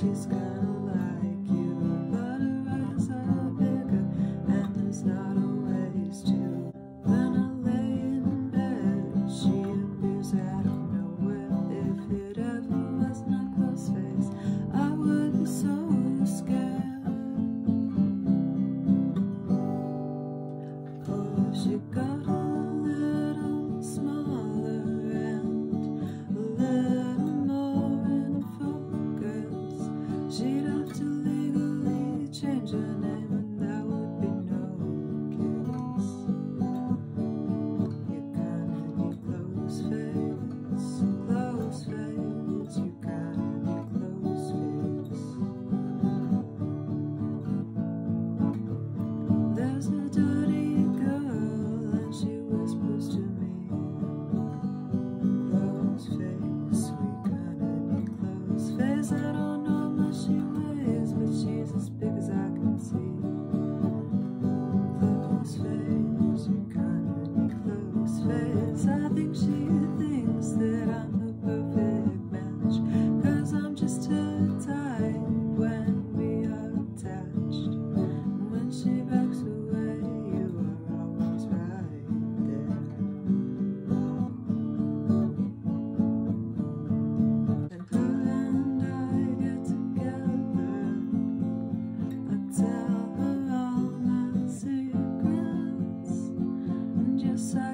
She's kinda like you, but her eyes are bigger, and there's not always two. When I lay in bed, she appears out of nowhere. If it ever was not Closeface, I would be so scared. Oh, she got. Change her name side.